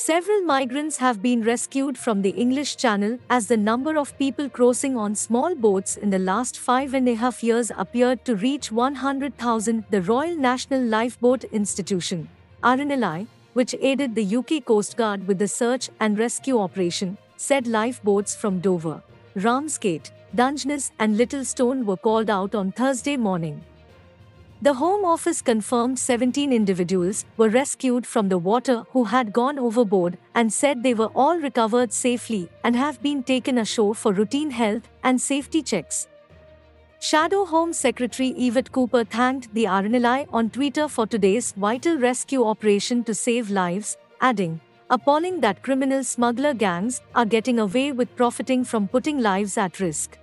Several migrants have been rescued from the English Channel as the number of people crossing on small boats in the last five and a half years appeared to reach 100,000. The Royal National Lifeboat Institution, RNLI, which aided the UK Coast Guard with the search and rescue operation, said lifeboats from Dover, Ramsgate, Dungeness, and Littlestone were called out on Thursday morning. The Home Office confirmed 17 individuals were rescued from the water who had gone overboard and said they were all recovered safely and have been taken ashore for routine health and safety checks. Shadow Home Secretary Yvette Cooper thanked the RNLI on Twitter for today's vital rescue operation to save lives, adding, Appalling that criminal smuggler gangs are getting away with profiting from putting lives at risk.